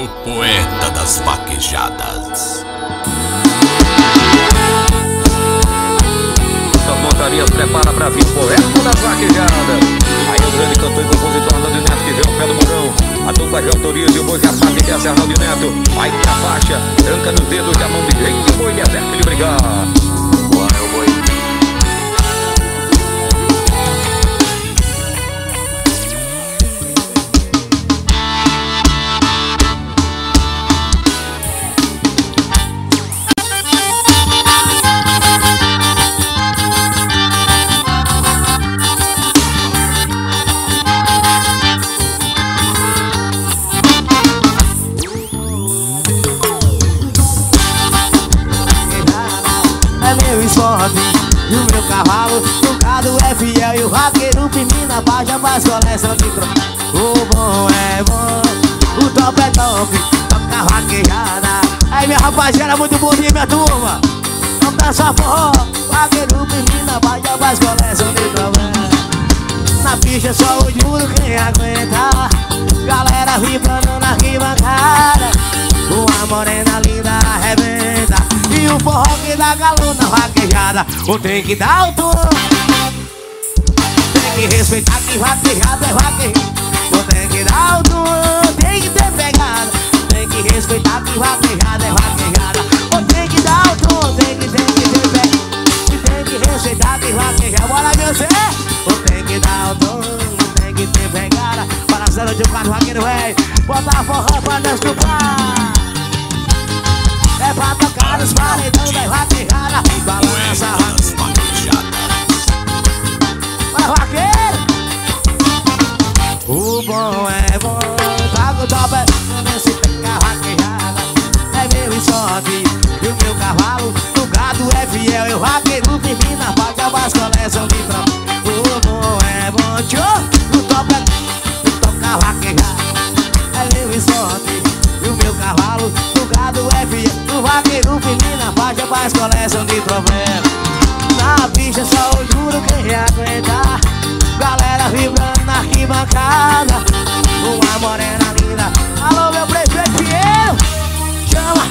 O poeta das vaquejadas. Nossas montarias prepara pra vir poeta das vaquejadas. Aí o grande cantor e compositor Arnaldo Neto que vê o pé do morão. A dupla de autorias e o boi que apata que é Arnaldo Neto. Aí a faixa, tranca nos dedos e a mão direita. O boi deserto ele brigar. Faz coleção de tro O bom é bom, o top é top. Toca vaquejada Aí minha rapaziada, muito bonita minha turma. Vamos dançar forró Vaqueiro Pimina baixa faz coleção de trovão na pista só o duro quem aguenta? Galera vibrando na arquibancada. Uma morena linda arrebenta. E o forró que dá calor na vaquejada Ou tem que dar o tom que respeitar que vaquejada é vaquejada Ou tem que dar o tom Tem que ter pegada. Tem que respeitar que vaquejada é vaquejada Ou tem que dar o que, ter pegada. Tem que respeitar que vaquejada Bora você. Ou tem que dar o Tem que ter pegada. Balançando de um carro vaqueiro véi Bota a forró pra desculpar É pra tocar os paredão da Balança Poeta das vaquejadas. Bora O bom é bom com o top é Nesse pegar vaquejada É meu esporte E o meu cavalo O gado é fiel. E o vaqueiro termina Paga mais coleção de tropa O bom é bom Tchô O top é O toca vaquejada É meu esporte E o meu cavalo O gado é fiel. O vaqueiro termina Paga mais coleção de troféu na pista só o duro quem aguenta Galera vibrando na arquibancada Uma morena linda. Alô meu prefeito Pinheiro Chama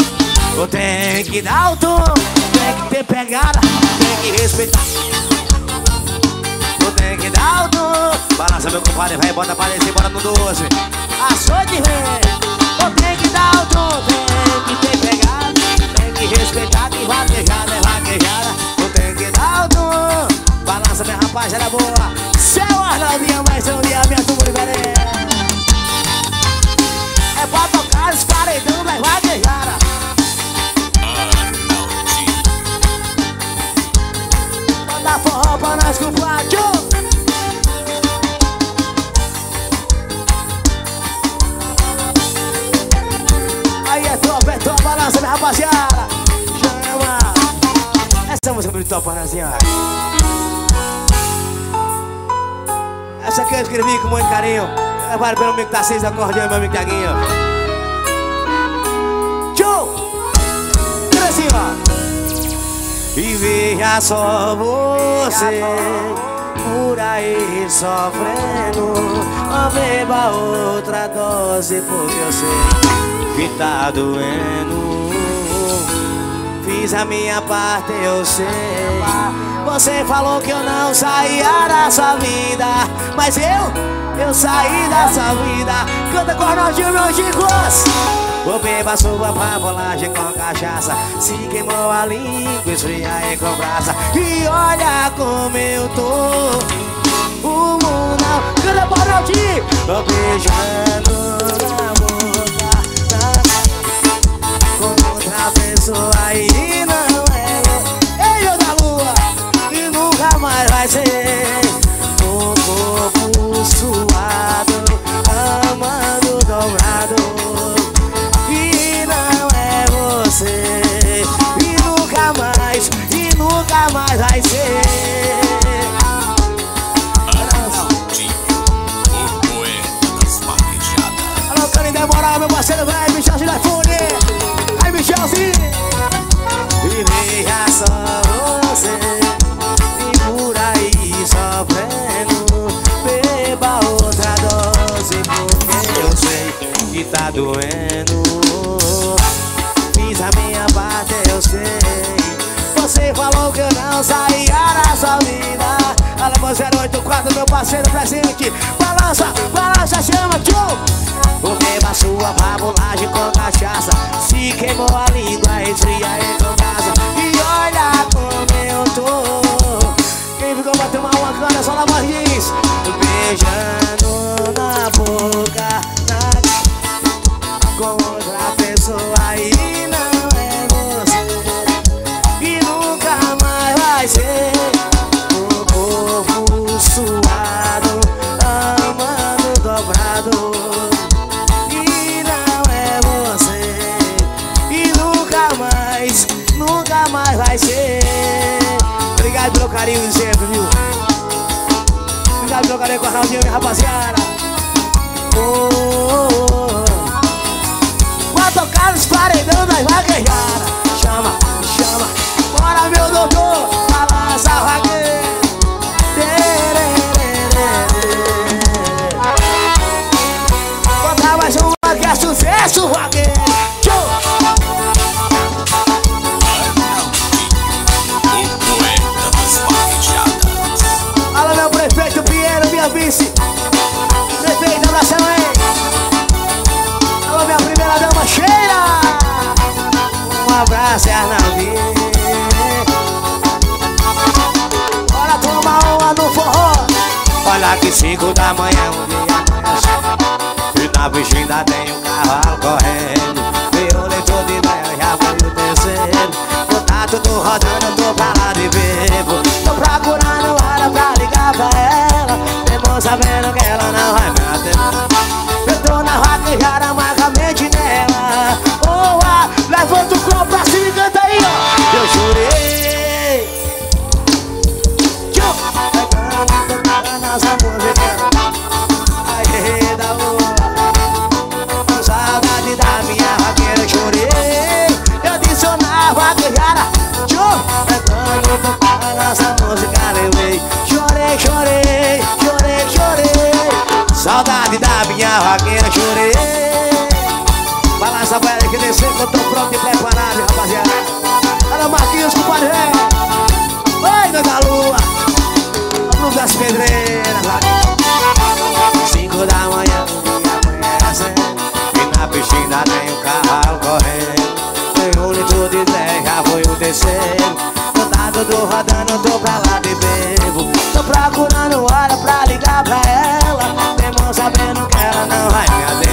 Ou tem que dar o tom Tem que ter pegada Tem que respeitar. Ou tem que dar o tom. Balança meu compadre, vai, bota pra descer, bora no 12 Açoite rei Ou tem que dar o tom Tem que ter pegada Tem que respeitar que vaquejada é vaquejada Ou tem que dar o tom Balança minha rapaziada boa. Seu Arnaldinho, mais um dia minha turma de É pra tocar os paredão da vaquejada Arnaldinho. Manda forró pra nós com o Flávio. Aí é top, é top, balança minha rapaziada Essa música é top, rapaziada Essa aqui eu escrevi com muito carinho. Levaram pelo amigo Tarcísio Acordeão, meu amigo Tiaguinho. Tchau! Tira assim, e veja só você por aí sofrendo. Beba outra dose porque eu sei que tá doendo Fiz a minha parte, eu sei. Você falou que eu não saía da sua vida Mas eu, eu saí da sua vida. Canta com Arnaldinho, meus chicos Vou beber sua pavolagem com cachaça Se queimou a língua, esfria aí com E olha como eu tô. O mundo Canta para Arnaldinho Tô beijando boca pessoa e não é? Eu eu da lua E nunca mais vai ser da manhã, um dia. E na piscina tem um cavalo correndo. Violei todo ideia, já foi o terceiro. O tá tudo rodando, tô pra lá de bebo. Tô procurando hora pra ligar pra ela. Mesmo sabendo que ela não vai me atender. Eu tô na vaquejada, magamente nela. Boa, levanta o copo pra cima e canta aí, ó. Eu jurei. Nossa música. Saudade da minha vaqueira, chorei. Balança ela que descer que eu tô pronto e preparado, rapaziada. Olha Marquinhos, compadre. Oi, da lua. Luz das pedreiras. Cinco da manhã, o amanhece. E na piscina tem um cavalo correndo. Tem um litro de terra, foi o terceiro. Tá tudo rodando, tô pra lá de bebo. Tô procurando hora pra ligar pra ela. Vai me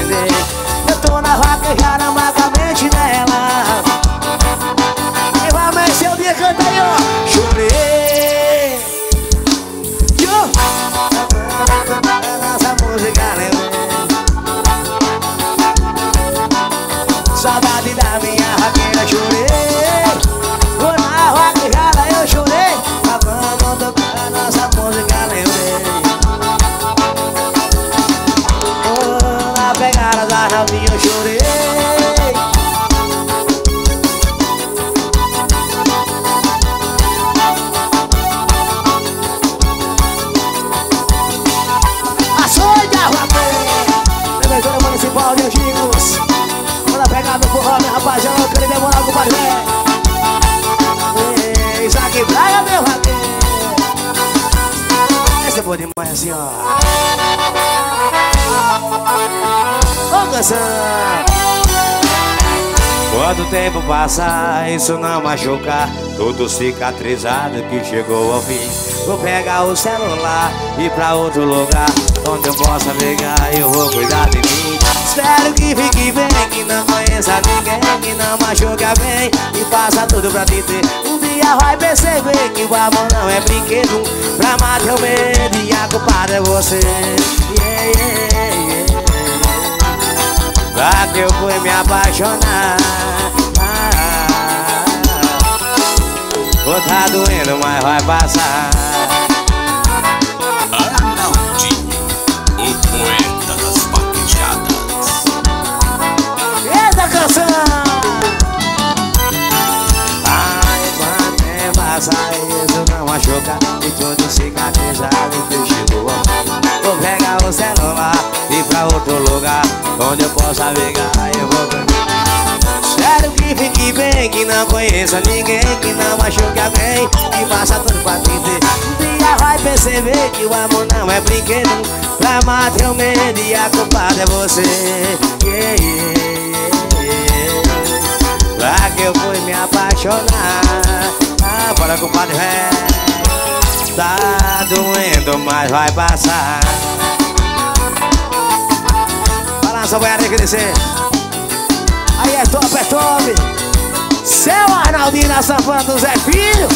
Quando o tempo passar, isso não machucar Tudo cicatrizado que chegou ao fim. Vou pegar o celular e pra outro lugar. Onde eu possa ligar eu vou cuidar de mim. Espero que fique bem, que não conheça ninguém Que não machuca bem e faça tudo pra te ter dia vai perceber que o amor não é brinquedo. Pra matar teu medo e a culpada é você. Pra que eu fui me apaixonar. Vou tá doendo, mas vai passar isso não machuca E tudo cicatrizado que chegou Vou pegar o celular e pra outro lugar Onde eu possa pegar Eu vou Quero que fique bem, que não conheça ninguém Que não machuque alguém, que faça tudo pra te ter Um dia vai perceber que o amor não é brinquedo Pra matar o medo e a culpada é você. Yeah, yeah, yeah. Lá que eu fui me apaixonar Ah, bora compadre, velho Tá doendo, mas vai passar Balança, que descer Aí é top, é top. Seu Arnaldinho na do Zé Filho.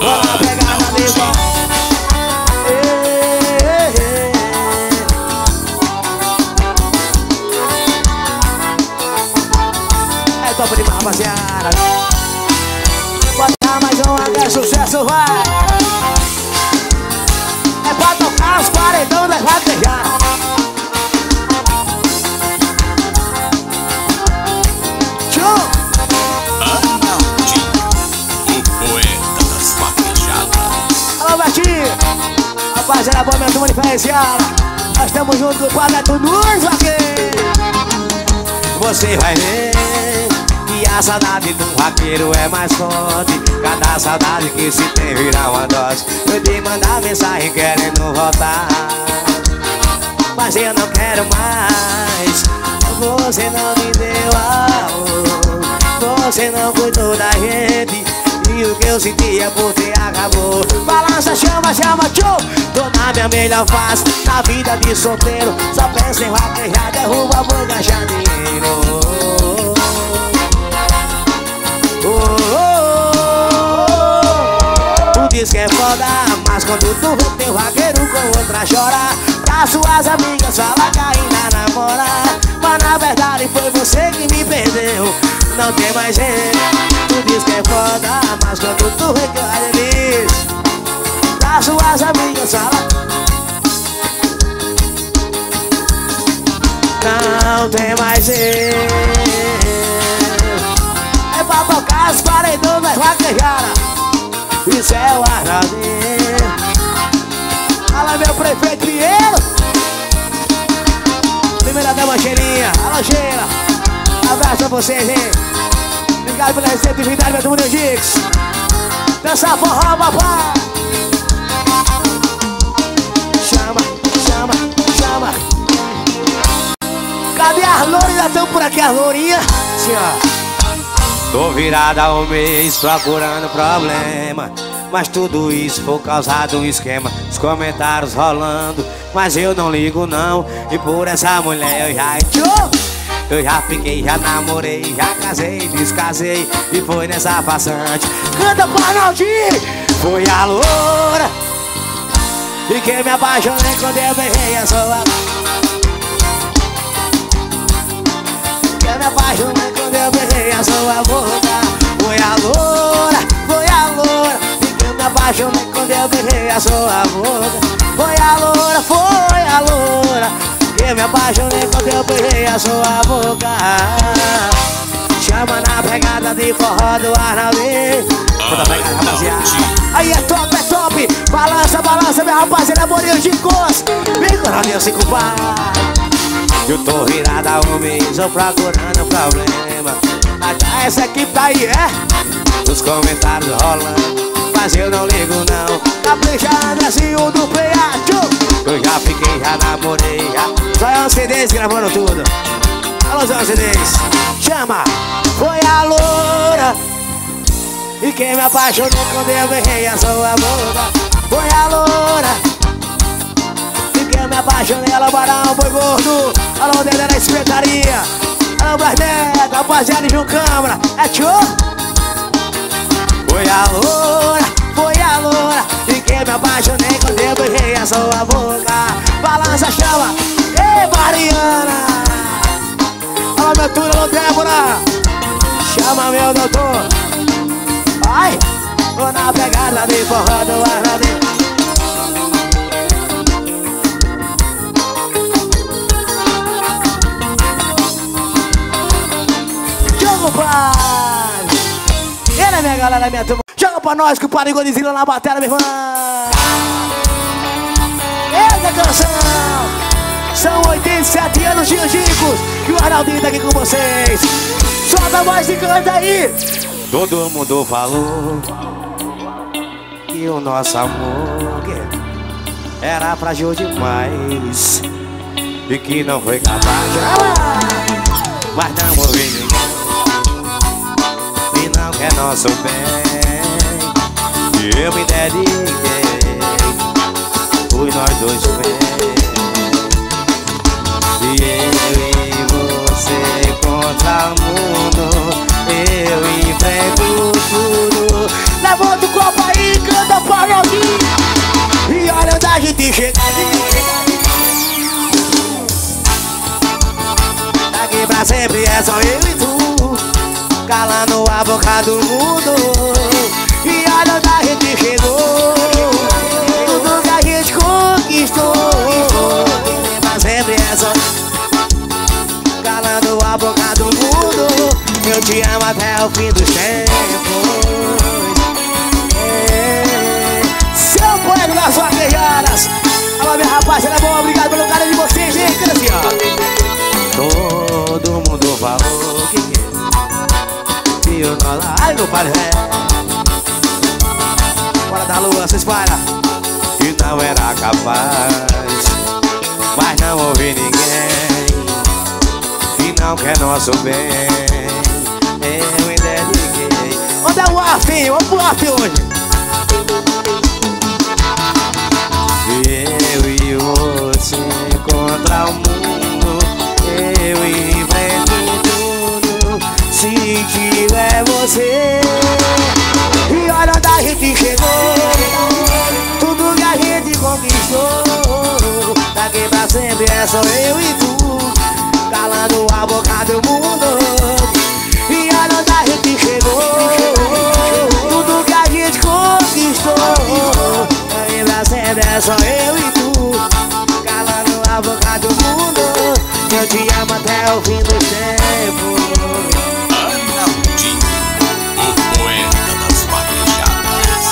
Bora pegar na. É top demais, rapaziada. É sucesso, vai. É pra tocar os paredão. Alô, Betinho! Rapaziada, boa minha turma diferenciada. Nós estamos juntos com o quadro é tudo vaqueiros. Você vai ver que a saudade do vaqueiro é mais forte. Cada saudade que se tem vira uma dose. Eu te mandar mensagem querendo voltar. Mas eu não quero mais. Você não me deu amor. Você não cuidou da gente. E o que eu sentia por ter acabou Balança, chama, chama, tchau Tô na minha melhor fase Na vida de solteiro Só penso em vaquejar Derruba, vou gastar dinheiro diz que é foda Mas quando tu vê teu vaqueiro com outra chora Pra suas amigas fala que ainda namora Mas na verdade foi você que me perdeu. Não tem mais jeito Tu diz que é foda Mas quando tu vê que é feliz Pra suas amigas fala Não tem mais jeito. É pra tocar as paredões das vaquejadas Isso é o Arnaldinho Fala meu prefeito Pinheiro. Primeira dama cheirinha Alô Sheila. Abraço a vocês, hein Obrigado pela receptividade, meu turma Dix. Dança forró, papai. Chama, chama, chama. Cadê as lourinhas? Estão por aqui as lourinhas. Assim, ó Tô virada há um mês procurando problema Mas tudo isso por causa do esquema. Os comentários rolando Mas eu não ligo não E por essa mulher eu já! Eu já fiquei, já namorei, já casei, descasei E foi nessa passante. Canta pro Arnaldinho Foi a loura E que me apaixonei quando eu beijei a sua Que me apaixonei eu beijei a sua boca. Foi a loura, foi a loura. Que me apaixonei quando eu beijei a sua boca. Foi a loura, foi a loura. Eu me apaixonei quando eu beijei a sua boca de forró do Arnaldinho Aí é top, é top. Balança, balança, minha rapaziada Boninho de cos Vem com o se culpar Eu tô virada um mês Eu procurando problema. Até essa equipe tá aí, é? Os comentários rolando. Mas eu não ligo não. Capricha Andrezinho do PA Eu já fiquei, já namorei já. Só é um CDs gravando tudo. Alô, Zé CDs Chama Foi a loura. E quem me apaixonou quando eu errei a sua boca. Foi a loura. E quem me apaixonei, ela barão, foi gordo. Alô, Dedé da espetaria. Alô, Bardeta, rapaziada de um câmara. É tchô foi a loura, foi a loura. E que me apaixonei quando eu beijei a sua boca. Balança, chama, ei Mariana. Meu turno, alô, Débora Chama meu doutor. Vai, vou na pegada de forró do Arnaldinho Jogo pai Ele é minha galera, minha turma. Joga pra nós que o Padre Godizila na bateria, meu irmão. Eita canção São 87 anos de Angicos que o Arnaldinho tá aqui com vocês. Solta a voz e canta aí. Todo mundo falou que o nosso amor era frágil demais e que não foi capaz. Mas não ouvi ninguém e não quer nosso bem. E eu me dediquei fui nós dois bem e eu e você contra o mundo eu enfrento tudo. Levanta o copo aí canta para alguém e olha onde a gente chega. Daqui pra sempre é só eu e tu Calando a boca do mundo. E olha onde a gente chegou. Tudo que a gente conquistou. Daqui pra sempre é só Calando a boca do mundo Eu te amo até o fim dos tempos. É. Seu poeta das vaquejadas Alô minha rapaziada boa, obrigado pelo carinho de vocês, hein, ó Todo mundo falou que lá, ai meu pai é. Bora da lua, se espalha Que não era capaz Mas não ouvi ninguém Que não quer nosso bem. Eu me dediquei Onde é o afim? Vamos pro afim hoje. Eu e você contra o mundo. Eu enfrento tudo Se tiver você. E olha onde a gente chegou. Tudo que a gente conquistou Daqui pra sempre é só eu e tu Calando a boca do mundo. E olha onde a gente chegou. Tudo que a gente conquistou. Pra sempre é só eu e tu. Calando a boca do mundo. Eu te amo até o fim do tempo. Arnaldinho, o poeta das vaquejadas.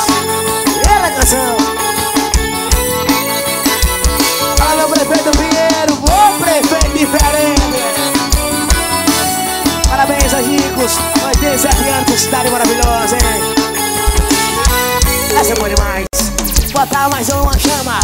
Ela canção Parabéns, Agicos 87 anos, que cidade maravilhosa, hein? Essa é boa demais. Botar mais uma chama.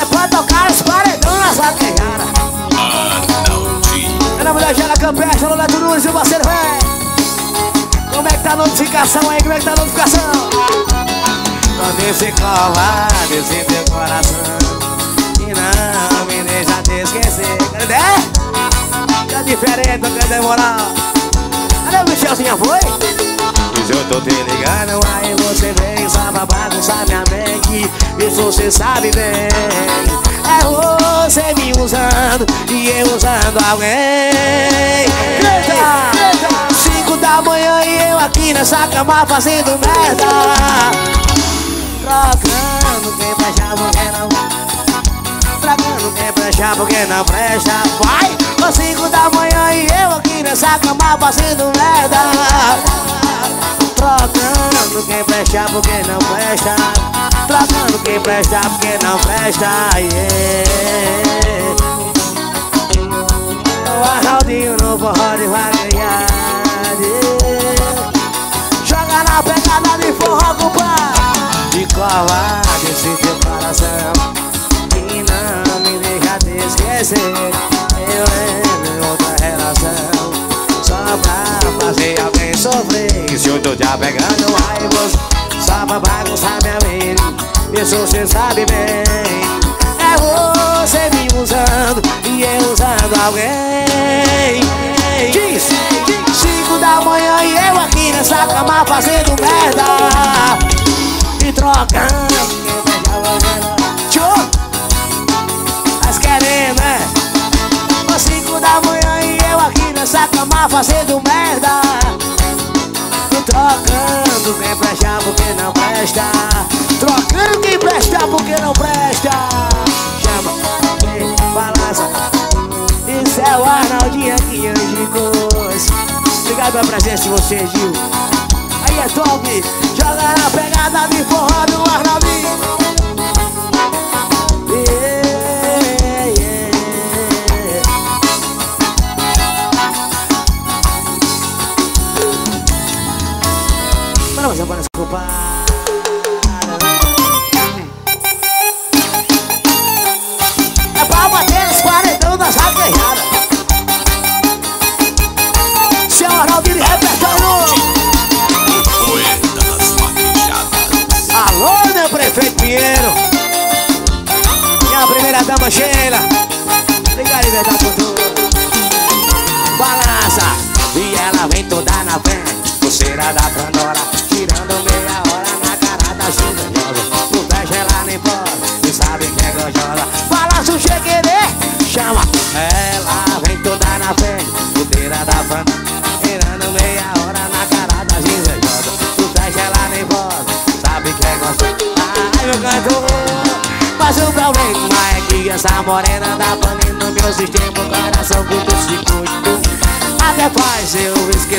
É pra tocar os paredão nas vaquejadas Arnaldinho, Ana mulher gera campestre, alô Neto Nunes e o parceiro velho Como é que tá a notificação aí? Como é que tá a notificação? Quando esse colar desse teu coração. E não me deixa te esquecer. Cadê? Tá diferente, não quer demorar Cadê o Michelzinha, foi? Diz eu tô te ligando, aí você vem só pra bagunçar minha mente. Isso você sabe bem. É você me usando e eu usando alguém. Eita! Cinco da manhã e eu aqui nessa cama fazendo merda Trocando quem presta porque não Trocando quem presta não presta Vai! Às cinco da manhã e eu aqui nessa cama fazendo merda Trocando quem presta porque não presta Trocando quem presta porque não presta yeah. O Arnaldinho no forró de vaguear yeah. Joga na pegada de forró, compadre De colar desse teu coração E não me deixa te esquecer Eu lembro em outra relação. Só pra fazer alguém sofrer Se eu tô te apegando, aí você Só pra bagunçar minha mente Isso você sabe bem. É você me usando E eu usando alguém. Diz, cinco da manhã e eu aqui nessa cama fazendo merda Trocando Tchô Mas querendo? Às cinco da manhã e eu aqui nessa cama fazendo merda. E trocando quem presta porque não presta. Trocando quem presta porque não presta. Chama, vem, balança. Isso é o Arnaldinho aqui, Angicos Obrigado pela presença de vocês, Gil. Aí é top. Joga na pegada de forró do Arnaldinho.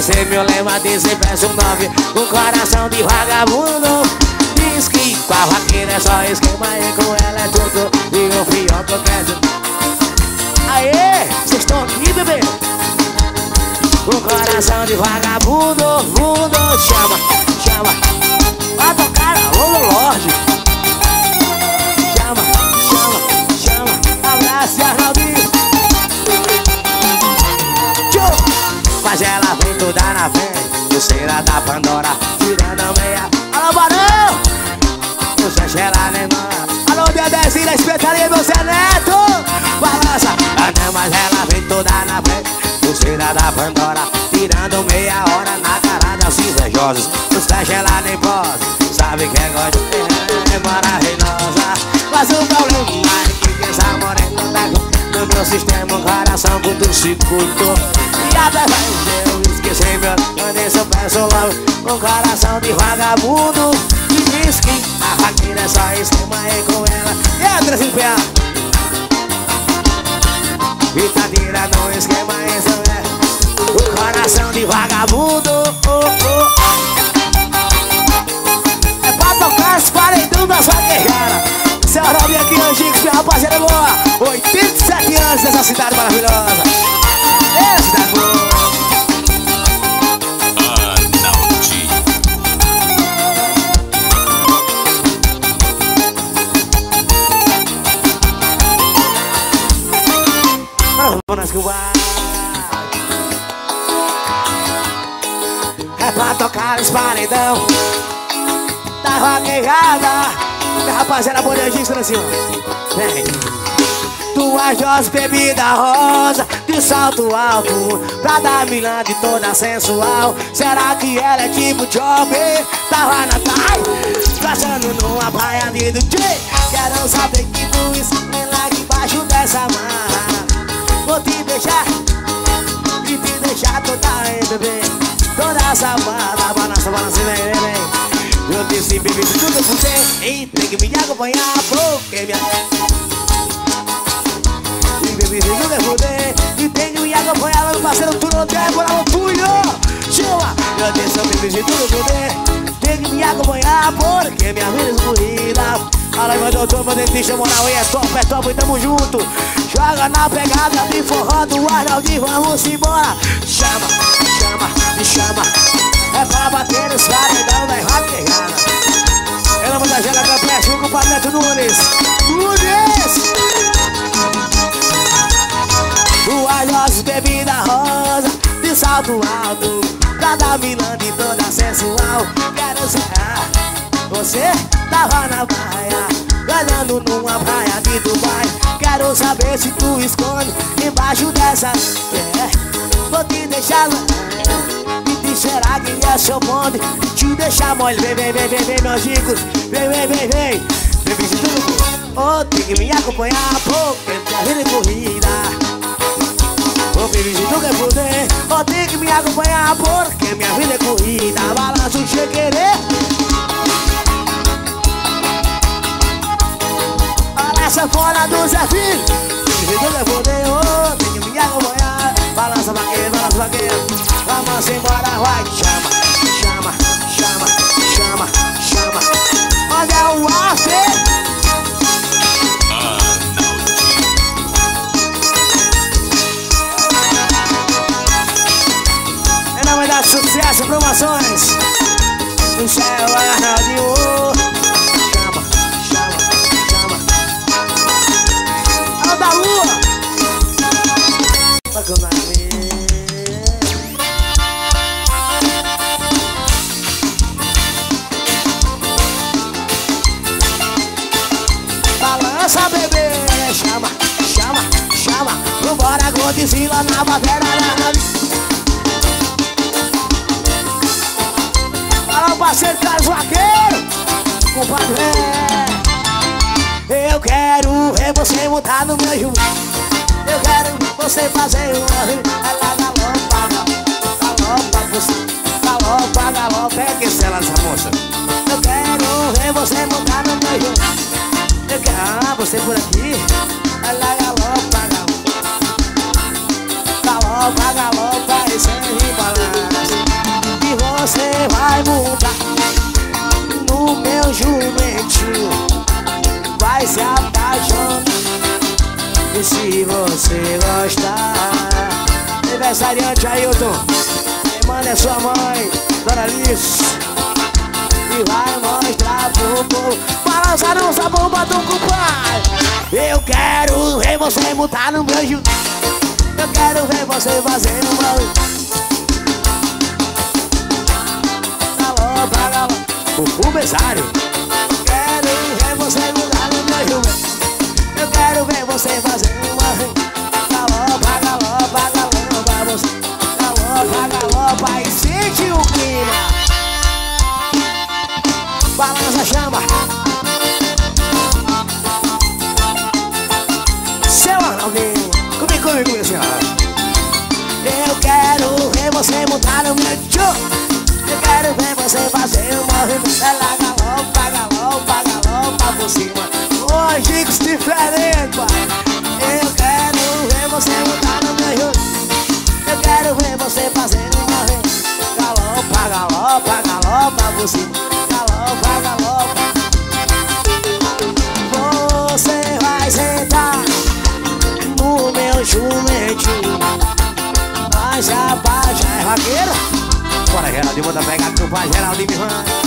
Esquecer meu lema desse verso 9 O coração de vagabundo Diz que com a vaqueira é só esquema e com ela é tudo. E o que eu quero Aê, vocês estão aqui, bebê? O coração de vagabundo, mundo chama, chama. Vai tocar a Lolo Lorde. Chama, chama, chama. Abraço, Arnaldinho Mas ela vem toda na frente Pulseira da Pandora Tirando meia. Alô, Barão! O Zé ela nem manda Alô, Dedezinho da espetaria meu Zé Neto! Balança Ah, não, Mas ela vem toda na frente Pulseira da Pandora Tirando meia hora na cara das invejosas O Zé pode Sabe que é gostosa É maravilhosa. Mas o problema é que essa morena tá no meu sistema, um coração curto circuito E até vai eu esqueci meu Mandei seu peço logo Um coração de vagabundo E diz que a vaqueira é só esquema e com ela. E entra sem pé Brincadeira no esquema isso é. O coração de vagabundo oh, oh. É pra tocar os paredão da vaquejada seu Robinho aqui, Angicos, minha rapaziada boa 87 anos dessa cidade maravilhosa. Essa cidade boa. Vamos que É pra tocar os paredão. Da vaquejada Minha rapaziada boa de ó Vem Duas doses bebida rosa De salto alto Pra dar milã de toda sensual. Será que ela é tipo job? Tava na praia Passando numa praia de DJ Quero saber que tu esconde lá debaixo dessa marra. Vou te deixar E te deixar toda aí, bebê. Toda safada Balança, balança, vem, vem, vem. Eu disse, bebê, tudo fuder E tem que me acompanhar porque minha E tudo é fuder E tem que me acompanhar lá no parceiro Tu não tem por lá Túlio Chama Eu disse, bebê, se tudo fuder Tem que me acompanhar porque minha vida é Fala aí, meu doutor, meu dentista moral aí é top, é top, e tamo junto. Joga na pegada de forró do Arnaldinho, vamos embora. Chama, chama, me chama. É pra bater os paredão da raquejada Ela manda pra flecha, com o Paneto Nunes. Nunes Duas bebida rosa De salto alto Pra dar milã de toda sensual. Quero ser Você tava na praia Ganhando numa praia de Dubai. Quero saber se tu esconde Embaixo dessa é, Vou te deixar E te que é seu bonde. Te deixar mole Vem, vem, vem, vem, vem, meus ricos Vem, vem, vem, vem. Vem, vem, tudo Oh, tem que Porque minha vida é corrida. Ô filho, tu quer poder Ó, tem que me acompanhar Porque minha vida é corrida Balança o chequerê Olha essa fora do Zé Filho Se tu quer poder Ô, tem que me acompanhar Balança vaqueiro, balança vaqueiro Vamos embora vai, chama, chama, chama, chama, chama. É o after? Sucesso Promoções. Céu Arnaldinho Chama, chama, chama. Alô da lua. Bacana Balança bebê. Chama, chama, chama. Vambora Godzilla na bateria Alô, parceiro Carlos Vaqueiro. Compadre Eu quero ver você montar no meu joelho Eu quero você fazer uma Ela galopa, galopa você Galopa, galopa É que ela essa moça. Eu quero ver você montar no meu joelho Eu quero, ah, você por aqui. Ela galopa, galopa Galopa, galopa e sem balanço E você vai mudar. No meu jumentinho Vai se apaixonar. E se você gostar Aniversariante Ailton Quem manda é sua mãe Dona Alice. E vai mostrar pro povo. Balançar nossa bomba do compadre Eu quero ver você mudar no meu jumentinho eu quero ver você fazendo uma galopa O fumesário. Quero ver você mudar no meu joelho Eu quero ver você fazendo uma Galopa, galopa, galopa você. Galopa, galopa e sente o clima. Balança, chama. Seu Arnaldinho Comigo, comigo, minha senhora. Eu quero ver você montar no meu tio Ela galopa, galopa, galopa por cima Hoje com diferente, pai Eu quero ver você montar no meu tio Eu quero ver você fazer uma Galopa, galopa, galopa por cima Galopa, galopa Você vai sentar no meu jumentinho Mas a paz é vaqueira Bora Geraldinho, manda pegar que o pai Geraldinho me vai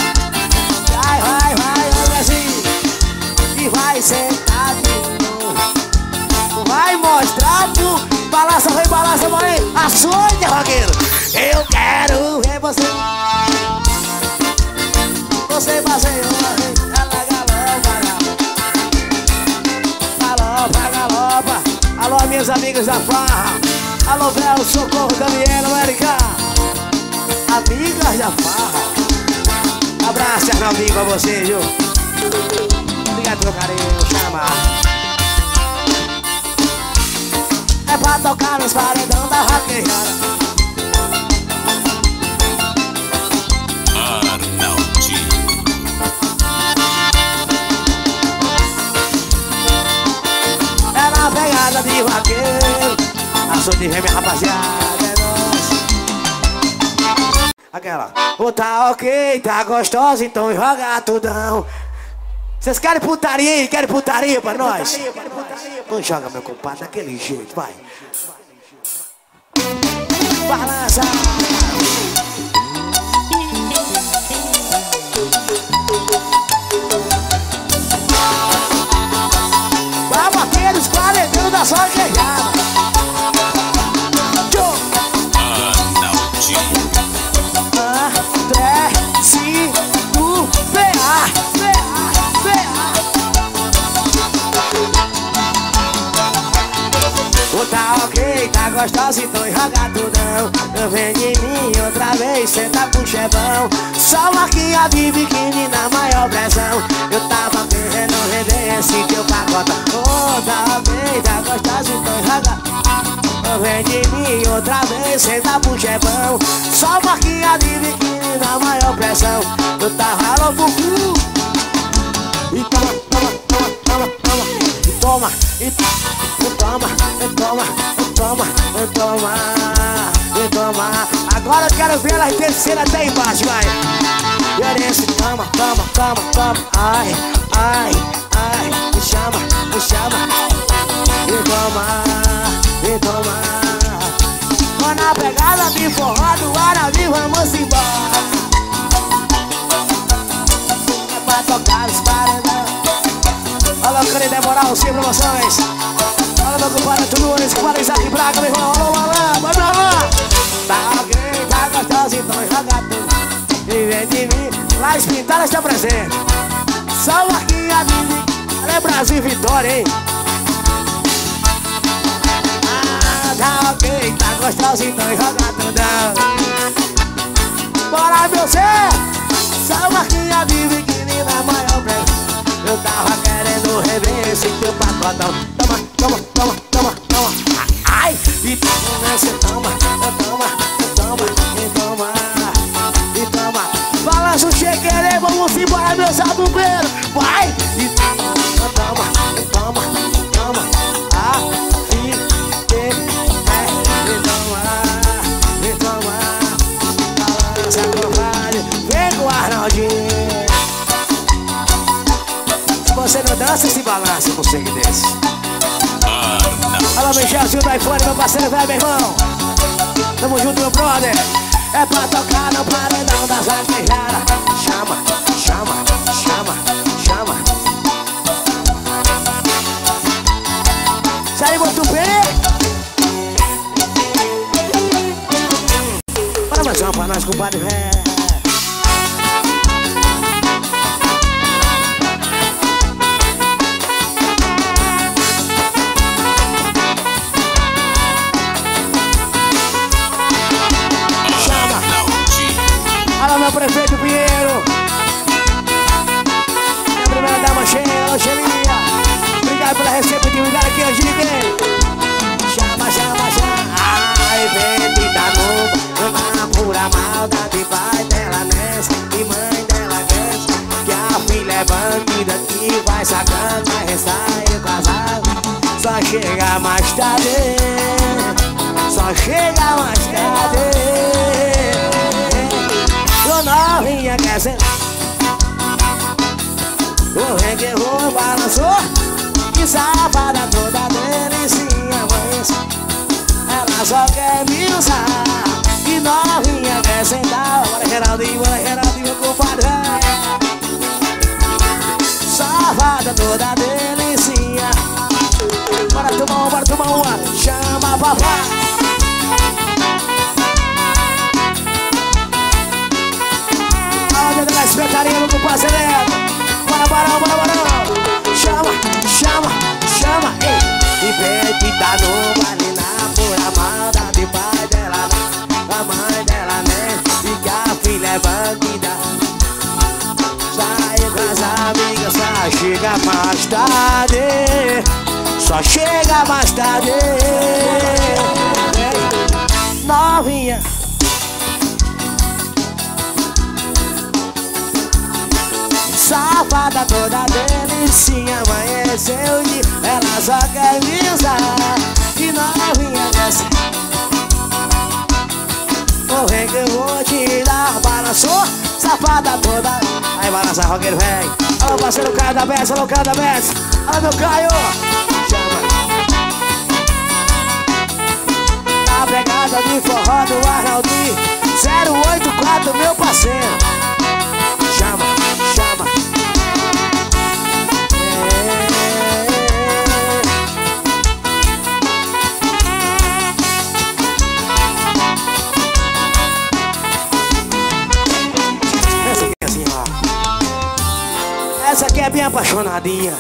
Balança, vem, balança, morei A sonha, vaqueiro Eu quero ver você. Você fazer uma vez Ela galopa, galopa Galopa, galopa. Alô, minhas amigas da farra. Alô, Bel, Socorro, Daniela, América Amigas da farra. Abraço, Arnaldinho, pra vocês, viu? Obrigado pelo carinho, chama pra tocar nos paredão da raquejada Arnaldinho. É na pegada de vaqueiro. Açou de reme, rapaziada, é nóis. Aquela Ô, tá ok, tá gostosa, então joga tudão Vocês querem putaria aí? Querem putaria pra nós? Não joga, meu compadre, daquele jeito, vai Balança Pra bater os paredão da sua de biquíni na maior pressão. Eu tava querendo render esse teu Ô, tá ok, tá gostosa, então joga não vem de mim outra vez, senta pro chefão Só marquinha de biquíni na maior pressão. Eu tava louco E toma, toma, toma, toma, toma. E toma, e, e toma, e toma, e toma, e toma e toma. Agora eu quero ver elas descendo até embaixo, vai. E desce, toma, toma, toma, toma. Ai, ai, ai, me chama, me chama. E toma, e toma. Tô na pegada de forró do Arabi, vamos embora. É pra tocar os paredão. Alô, querido Demoral, sem promoções. Alô, meu compadre Tunes, compadre Isaac Braga, meu irmão. Alô, Malan, vai pra lá. Tá ok, tá gostoso, então joga tudo. E vem de mim, lá espintada está presente. Só Marquinha de Olha Brasil Vitória, hein? Ah, tá ok, tá gostoso, então joga tudo. Bora, meu Zé! Só Marquinha de biquíni na maior pressa. Eu tava querendo rever esse teu pacotão Toma, toma, toma, toma, toma Ai, e tu começa, toma, toma, toma, toma toma Balança o chequerê, vamos embora, meu zabumbeiro Vai, e toma, toma, toma, Ah, e, e, é, e toma, e toma Balança, compadre, vem com o Arnaldinho você não dança, se balança com sangue desse. Alô, Michelzinho do iPhone, meu parceiro velho, meu irmão. Tamo junto, meu brother. É pra tocar no paredão das vaquejadas. Chama, chama, chama, chama. Sai, Botupi. Bora mais uma pra nós, compadre velho. Que vai sacando, vai ressair casado. Só chega mais tarde. Só chega mais tarde. Ô novinha ser O regueiro balançou Que safada toda delicinha Mas ela só quer me usar E novinha sentar Bora Geraldinho, bora Geraldinho, compadre Safada toda delicinha. Bora tomar uma, bora tomar uma. Chama papai Olha da espetaria no parceiro. Bora, bora, bora, bora. Chama, chama, chama. Ei. E baby tá no baile na pura maldade Pai dela, a mãe dela, né? E que a filha é bandida Amigas, só chega mais tarde. Só chega mais tarde. Novinha. Safada toda delicinha Amanheceu de ela só quer me usar E novinha dessa O que eu vou te dar Balançou, safada toda. Aí balança, roqueiro, vem. Alô, parceiro Caio da Bessa, alô, Caio da Bessa Alô, meu Caio. Chama. Na pegada de forró do Arnaldi. 084, meu parceiro é bem apaixonadinha.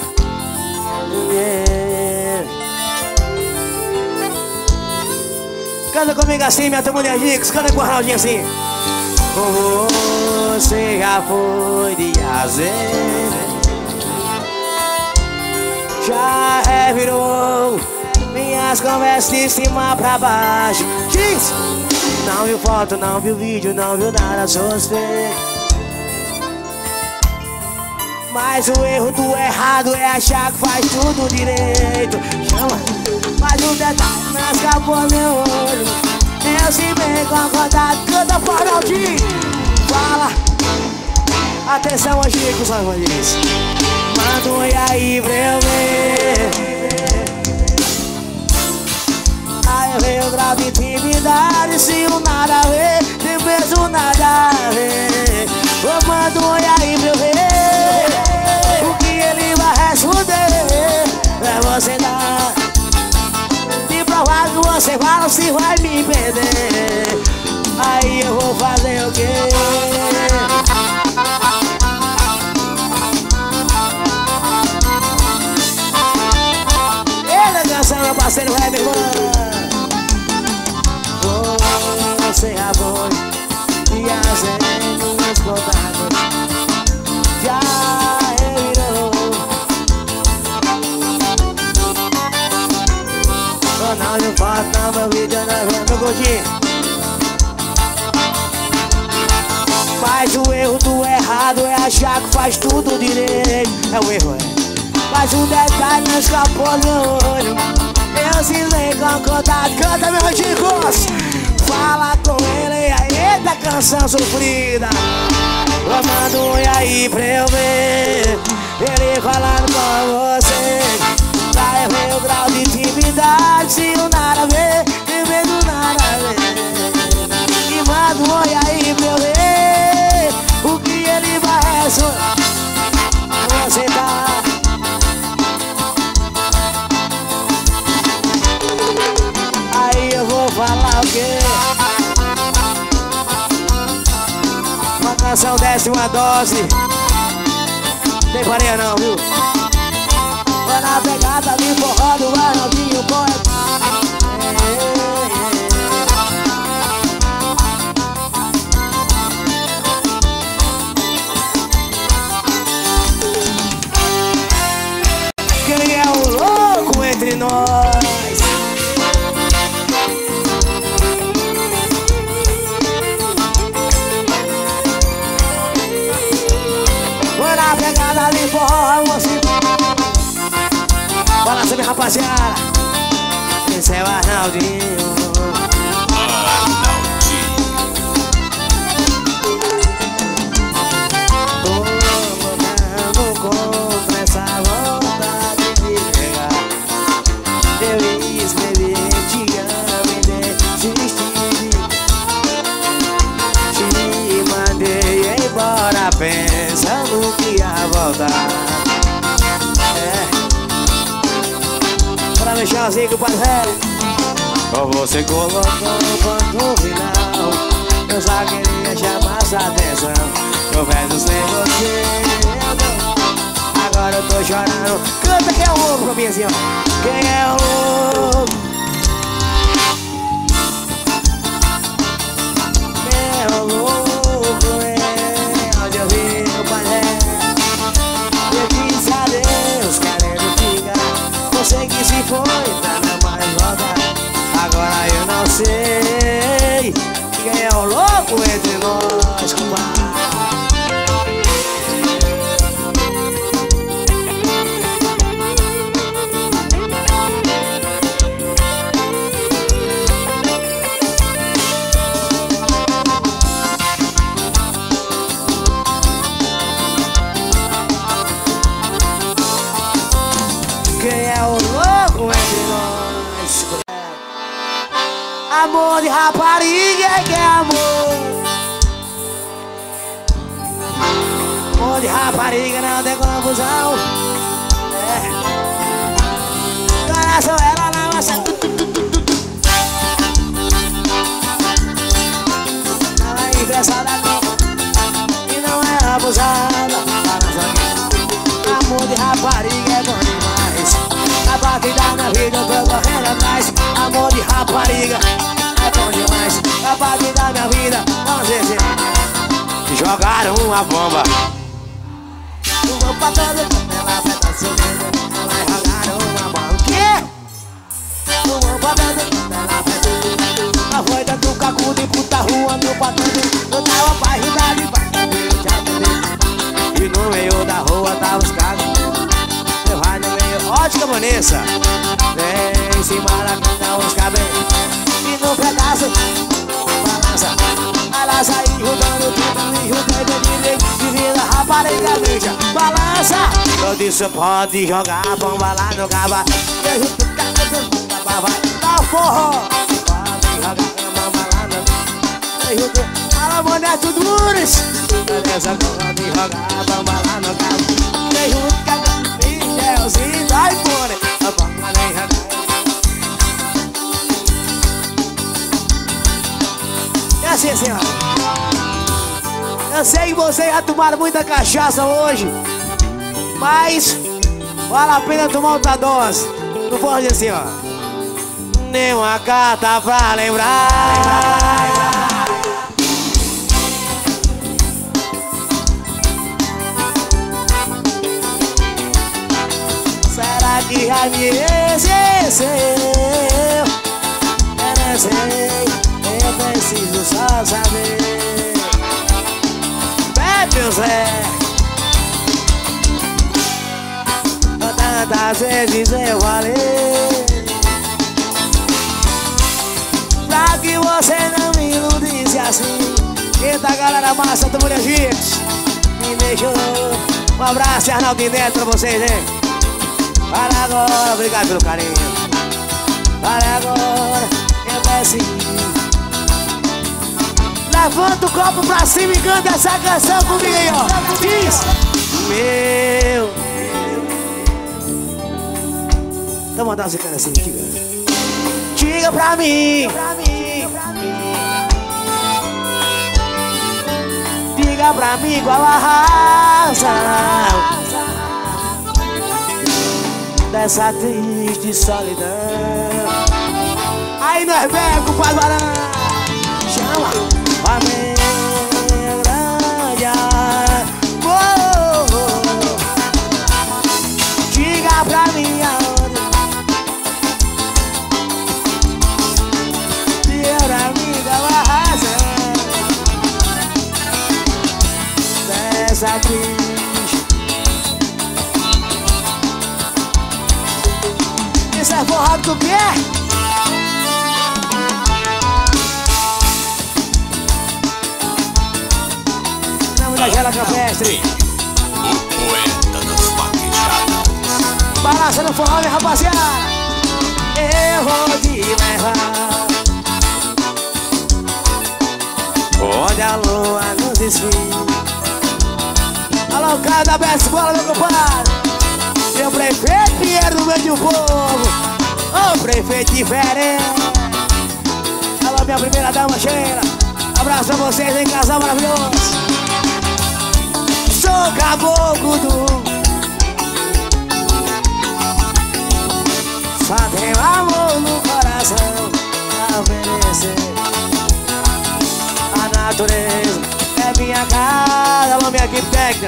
Yeah. Canta comigo assim, minha mulher Dix. Canta com o Arnaldinho assim. Você já foi de azeite Já revirou Minhas conversas de cima pra baixo Diz! Não viu foto, não viu vídeo, não viu nada suspeito Mas o erro do errado é achar que faz tudo direito. Chama, mas o detalhe não escapou meu olho. Eu se bem concordado, canta Farnaldinho Fala. Atenção, hoje com os harmonias Manda um oi aí pra eu ver. Aí venho grave intimidade Se o nada a ver, tem peso nada a ver. Eu mando um oi aí pra eu ver. O ele vai responder É você dar Me provar que você fala se vai me perder Aí eu vou fazer o quê? Godinho Mas o erro do errado é achar que faz tudo direito. É o erro, é. Mas um detalhe não escapou do olho. Eu cisnei com contato, canta meus chicos Fala com ele aí, eita canção sofrida. Eu mando um e aí pra eu ver. Ele falando com você. Pra eu ver o grau de intimidade Se o nada a ver, E manda oi aí pra eu ver O que ele vai ressoar Você tá Aí eu vou falar o quê? Uma canção desce uma dose. Tem farinha não, viu? Vai na pegada de forró do Arnaldinho Poeta rapaziada Esse é o Arnaldinho. Assim com o parceiro Ou você colocou no ponto final. Eu só queria chamar sua atenção Confesso sem você Agora eu tô chorando. Canta quem é o louco ó Quem é o louco? É. Eu sei que vocês já tomaram muita cachaça hoje, mas vale a pena tomar outra dose. Não pode assim, ó. Nenhuma carta pra lembrar. Será que já me não sei, eu preciso só saber. Bebe o Zé. Tantas vezes eu falei. Pra que você não me iludisse assim? Eita galera massa do Mulher Gips Me deixou. Um abraço Arnaldo e Neto pra vocês, hein? Para agora, obrigado pelo carinho. Para agora, eu peço Levanta o copo pra cima e canta essa canção comigo aí, ó. Diz Meu Dá uma dança assim, diga. Diga pra mim. Diga pra mim. Qual a razão Dessa triste solidão. Aí nós vem, compadre Barão a minha grande. Diga pra mim aonde Diga pra mim qual a razão Dessa triste Isso é forrado do quê? Nome da Gela Campestre O poeta das vaquejadas. Balança no forró, minha rapaziada. Eu vou te levar. Onde a lua nos desfile. Alô, cara da Best Bola, meu compadre. Meu prefeito Pinheiro do meio do povo. Ô, prefeito diferente. Alô, minha primeira dama, Sheila. Abraço pra vocês, hein, casal maravilhoso caboclo do Só tenho amor no coração pra oferecer. A natureza é minha casa, alô minha técnica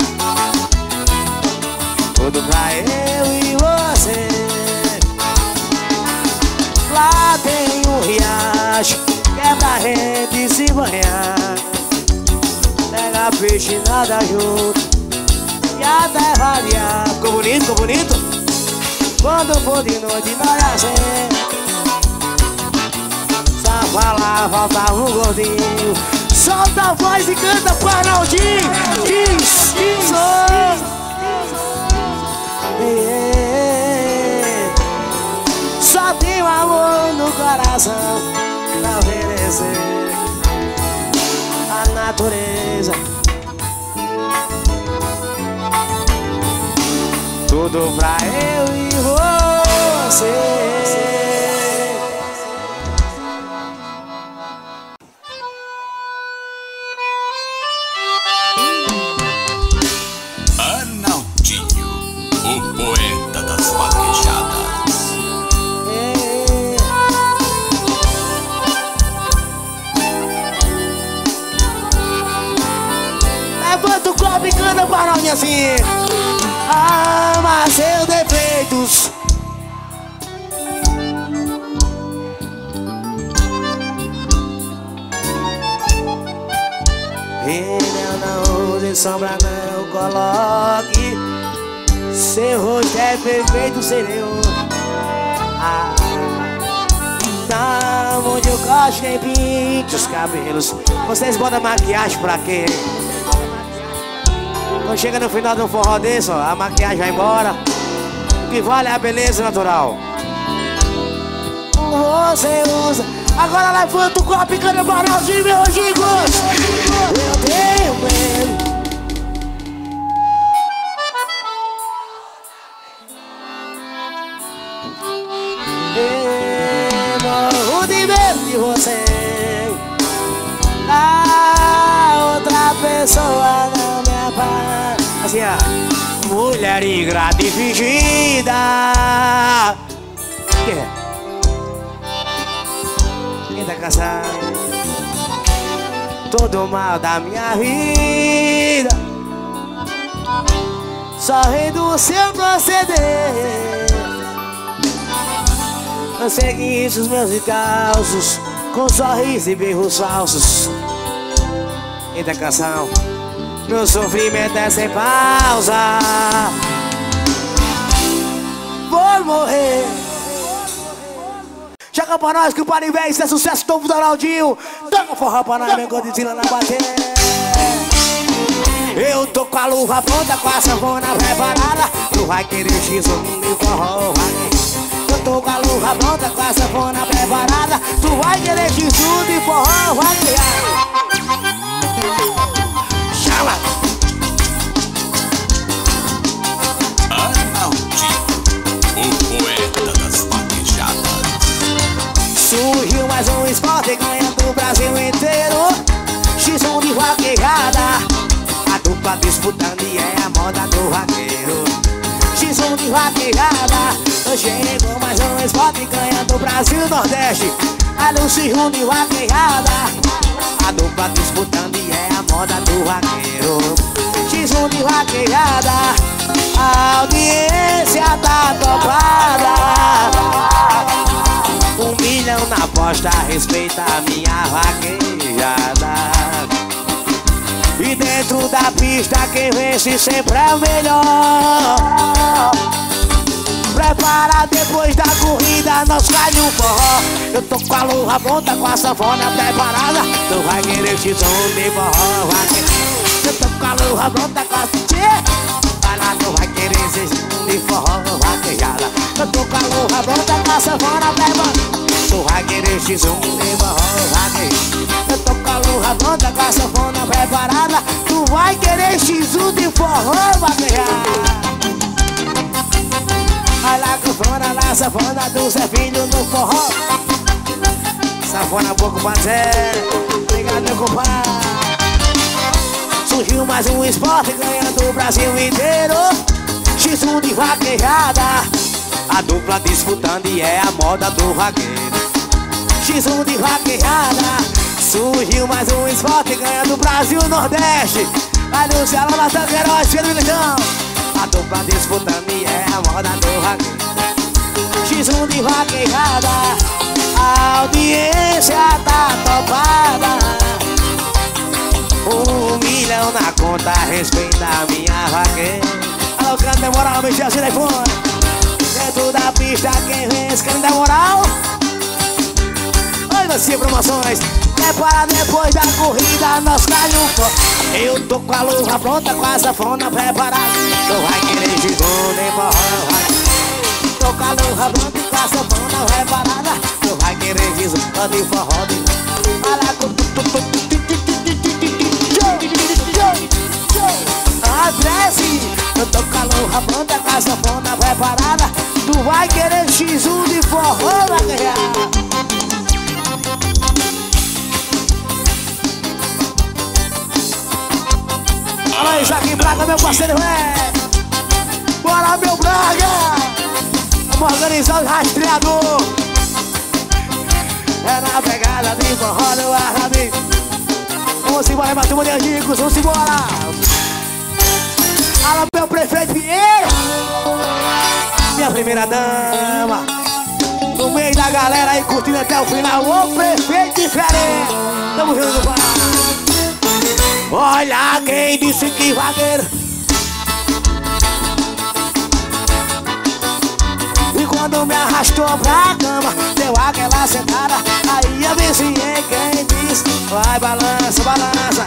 Tudo pra eu e você. Lá tem um riacho que é gente se banhar. Pega peixe, nada junto e até variar Ficou bonito, ficou bonito? Quando for de noite nós assim Só falar, faltava um gordinho Solta a voz e canta para Arnaldinho Diz, diz, Só amor no coração Pra oferecer A natureza Tudo pra eu e você Arnaldinho, o poeta das vaquejadas. É. Levanta o copo e canta para mim assim Ama seus defeitos Ele não use sombra, não coloque Seu rosto é perfeito, eu ah. Não onde eu corte nem pinte os cabelos Vocês botam maquiagem pra quê? Quando chega no final do forró desse, ó, a maquiagem vai embora. O que vale é a beleza natural. Você usa. Agora levanta o copo e canta baralzinho, meus amigos Eu tenho medo Mulher ingrata e fingida Que é? Quem tá cansado? Todo mal da minha vida. Sorri do seu proceder. Segui os meus encalços Com sorriso e berros falsos. Eita canção Meu sofrimento é sem pausa. Vou morrer. Chega pra nós que o Paribé Isso é sucesso novo do Ronaldinho Toca forró pra nós, meu Godzilla na bateria. Eu tô com a luva pronta, com a sanfona preparada Tu vai querer x1 de forró, vai. Tô com a luva pronta, com a sanfona preparada. Tu vai querer de tudo e forró vai Chama! Arnaldinho, o poeta das vaquejadas Surgiu mais um esporte ganhando o Brasil inteiro. X1 de vaquejada. A dupla disputando e é a moda do vaqueiro. X1 de vaquejada. Chegou mais um spot ganhando Brasil e Nordeste. A Lucy Rume A dupla disputando e é a moda do vaqueiro. X1 de vaqueada A audiência tá topada Um milhão na aposta, respeita a minha vaquejada e dentro da pista quem vence sempre é o melhor Prepara depois da corrida, nós cai no forró. Eu tô com a luva pronta, com a sanfona preparada. Tu vai querer te de forró, vai querer. Eu tô com a luva pronta, com a sanfona Tu vai querer se de forró, vaquejada Eu tô com a luva pronta, com a sanfona preparada. Tu vai querer te de forró, vaquejada Eu tô com a luva pronta, com a sanfona preparada. Tu vai querer x de forró, vaquejada Olha lá cafona, lá safona do Zé Filho no forró. Safona pouco pra Zé Obrigado meu compadre. Surgiu mais um esporte ganhando o Brasil inteiro. X1 de vaquejada. A dupla disputando e é a moda do vaqueiro. X1 de vaquejada. Surgiu mais um esporte ganhando o Brasil Nordeste. Vai no Ceará, na Tanqueiroz, Pedro Militão dupla disputando e é a moda do vaqueiro X1 de vaquejada A audiência tá topada. Um milhão na conta, respeita a minha vaqueira Alô, canta de moral, mexer assim telefone Dentro da pista, quem vence, quem dá moral? Oi, você promoções Prepara depois da corrida, nós no Eu tô com a luva pronta, com a safona preparada Tu vai querer de nem forró, Tô com a luva pronta, com a safona preparada Tu vai querer de de forró, Olha com Adresse Eu tô com a luva pronta, com a safona preparada Tu vai querer X1 de forró, vai ganhar Fala aí, Joaquim Braga, meu parceiro, é. Bora, meu Braga! Vamos organizar o rastreador. É na pegada de forró do Arabi. Vamos embora, uma turma de ricos, vamos embora. Fala, meu prefeito Pinheiro. Minha primeira dama. No meio da galera aí curtindo até o final. Ô, prefeito diferente. Tamo junto, pai. Olha quem disse que vaqueiro E quando me arrastou pra cama Deu aquela sentada. Aí eu vizinhei quem disse Vai balança, balança.